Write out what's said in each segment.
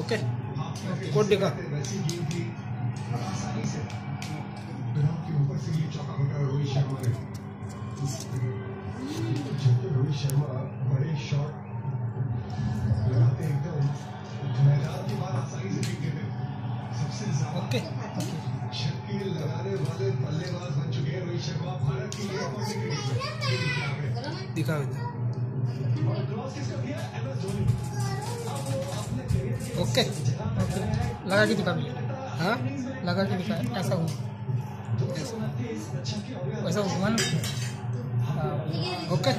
Okay? Code दिखा। रोहित शर्मा बड़े shot लगाते एकदम मैदान के बाद आसानी से फेंक देते सबसे ज़्यादा ओके। लगाने वाले बल्लेबाज बन चुके हैं रोहित शर्मा भारत के लिए अपॉर्चुनिटी ये देखिए आपने दिखा। क्रॉस किसका किया M S Dhoni okay. Okay लगा के दिखा हाँ? लगा के दिखा। ऐसा हुआ। हुआ ना? हाँ, ओके।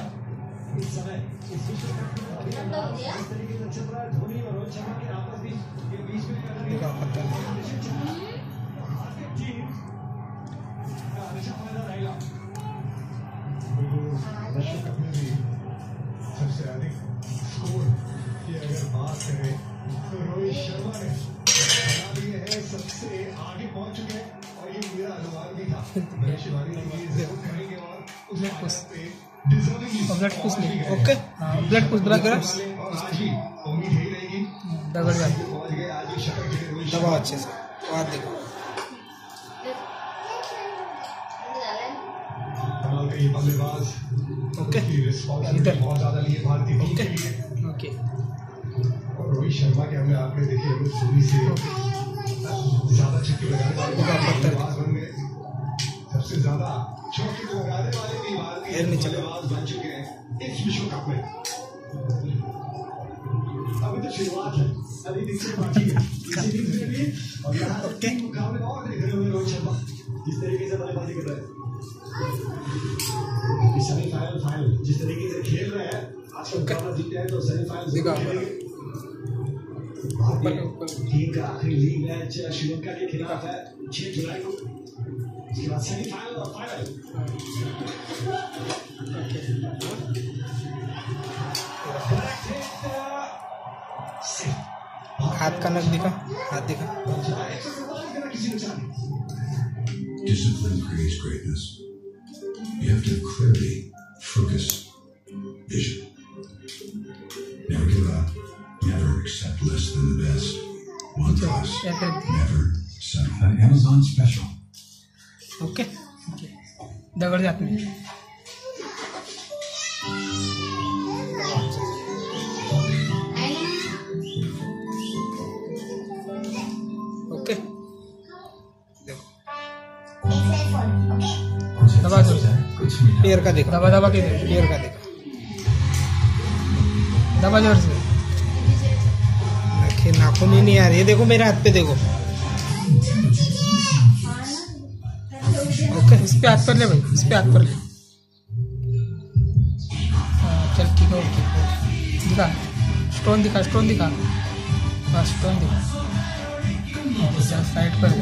इस बात करें तो रोहित शर्मा ने बना दिए हैं सबसे आगे पहुँच चुके हैं और ये मेरा अनुमान भी था मैं शिवानी ने ये ज़रूर करेंगे और उस बात पे ब्लड पुश ले ओके हाँ ब्लड पुश ब्लड ही रहेगी दगड़ जाए ही दबाओ अच्छे से बात देखो बल्लेबाज ओके रिस्पॉन्सिबिलिटी बहुत ज़्यादा ली है भारतीय लिए ओके रोहित शर्मा के हमने आपने देखे हम लोग से ज़्यादा छक्के लगाने वाले गए सबसे ज़्यादा चौके को लगाने वाले भी भारतीय बन चुके हैं इस विश्व कप में। अभी तो शुरुआत है। अभी तीसरी बाकी है। इसी टीम के लिए और यहाँ मुकाबले और देख रहे होंगे रोहित शर्मा। जिस तरीके से बल्लेबाजी कर रहे हैं? सेमीफाइनल फाइनल जिस तरीके से खेल रहे हैं आज का मुकाबला जीते हैं तो सेमीफाइनल टीम का आखिरी लीग मैच श्रीलंका के खिलाफ है छह जुलाई को उसके बाद सेमीफाइनल और फाइनल हाथ का नख दिखा हाथ दिखा Discipline creates greatness. You have to have clarity, focus, vision. Never give up. Plus. Never settle. An Amazon special. Okay दगड़ जात में ओके दबा दो। कुछ का देखो। दबा दबा के दे। पेयर का देखो। दबा ज़ोर से। ही नहीं आ रही है देखो मेरे हाथ पे देखो। ओके इस पे हाथ पर ले भाई इस पे हाथ पर ले। हाँ, चल ठीक है ओके दिखा स्टोन दिखा स्टोन दिखा। बस स्टोन दिखा। साइड पर। ले